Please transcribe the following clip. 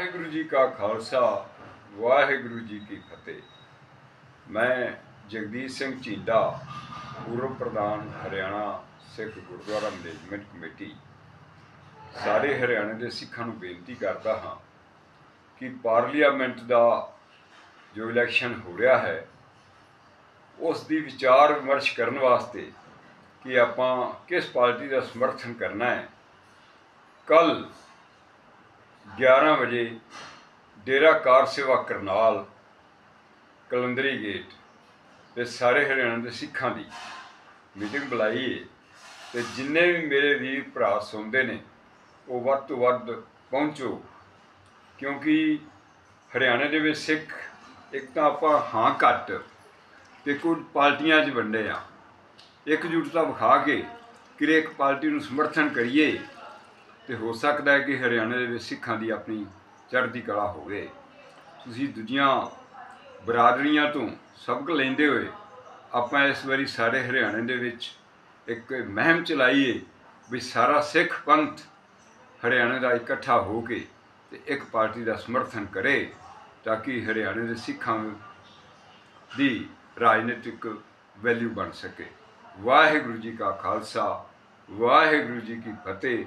ਵਾਹਿਗੁਰੂ ਜੀ ਕਾ ਖਾਲਸਾ, ਵਾਹਿਗੁਰੂ ਜੀ ਕੀ ਫਤਿਹ। ਮੈਂ ਜਗਦੀਸ਼ ਸਿੰਘ ਚੀਂਦਾ ਪੂਰਵ ਪ੍ਰਧਾਨ ਹਰਿਆਣਾ ਸਿੱਖ ਗੁਰਦੁਆਰਾ ਮੈਨੇਜਮੈਂਟ ਕਮੇਟੀ। ਸਾਰੇ ਹਰਿਆਣੇ ਦੇ ਸਿੱਖਾਂ ਨੂੰ ਬੇਨਤੀ ਕਰਦਾ ਹਾਂ ਕਿ ਪਾਰਲੀਮੈਂਟ ਦਾ ਜੋ ਇਲੈਕਸ਼ਨ ਹੋ ਰਿਹਾ ਹੈ, ਉਸ ਦੀ ਵਿਚਾਰ ਵਿਮਰਸ਼ ਕਰਨ ਵਾਸਤੇ ਕਿ ਆਪਾਂ ਕਿਸ ਪਾਰਟੀ ਦਾ ਸਮਰਥਨ ਕਰਨਾ ਹੈ। ਕੱਲ 11 ਵਜੇ ਡੇਰਾ ਕਾਰ ਸੇਵਾ ਕਰਨਾਲ, ਕਲੰਦਰੀ ਗੇਟ ਤੇ ਸਾਰੇ ਹਰਿਆਣਾ ਦੇ ਸਿੱਖਾਂ ਦੀ ਮੀਟਿੰਗ ਬੁਲਾਈ ਹੈ ਤੇ ਜਿੰਨੇ ਵੀ ਮੇਰੇ ਵੀਰ ਭਰਾ ਸੁਣਦੇ ਨੇ, ਉਹ ਵੱਧ ਤੋਂ ਵੱਧ ਪਹੁੰਚੋ। ਕਿਉਂਕਿ ਹਰਿਆਣੇ ਦੇ ਵਿੱਚ ਸਿੱਖ, ਇੱਕ ਤਾਂ ਆਪਾਂ ਹਾਂ ਘੱਟ ਤੇ ਕੁਝ ਪਾਰਟੀਆਂ 'ਚ ਵੰਡੇ ਆ। ਇਕਜੁੱਟਤਾ ਵਿਖਾ ਕੇ ਕਿ ਇੱਕ ਪਾਰਟੀ ਨੂੰ ਸਮਰਥਨ ਕਰੀਏ। ਤੇ ਹੋ ਸਕਦਾ ਹੈ ਕਿ ਹਰਿਆਣੇ ਦੇ ਵਿੱਚ ਸਿੱਖਾਂ ਦੀ ਆਪਣੀ ਚੜ੍ਹਦੀ ਕਲਾ ਹੋਵੇ। ਤੁਸੀਂ ਦੂਜੀਆਂ ਬਰਾਦਰੀਆਂ ਤੋਂ ਸਬਕ ਲੈਂਦੇ ਹੋਏ ਆਪਾਂ ਇਸ ਵਾਰੀ ਸਾਰੇ ਹਰਿਆਣੇ ਦੇ ਵਿੱਚ ਇੱਕ ਮਹਿਮ ਚਲਾਈਏ ਵੀ ਸਾਰਾ ਸਿੱਖ ਪੰਥ ਹਰਿਆਣੇ ਦਾ ਇਕੱਠਾ ਹੋ ਕੇ ਤੇ ਇੱਕ ਪਾਰਟੀ ਦਾ ਸਮਰਥਨ ਕਰੇ ਤਾਂ ਕਿ ਹਰਿਆਣੇ ਦੇ ਸਿੱਖਾਂ ਦੀ ਰਾਜਨੀਤਿਕ ਵੈਲਿਊ ਬਣ ਸਕੇ। ਵਾਹਿਗੁਰੂ ਜੀ ਕਾ ਖਾਲਸਾ, ਵਾਹਿਗੁਰੂ ਜੀ ਕੀ ਫਤਿਹ।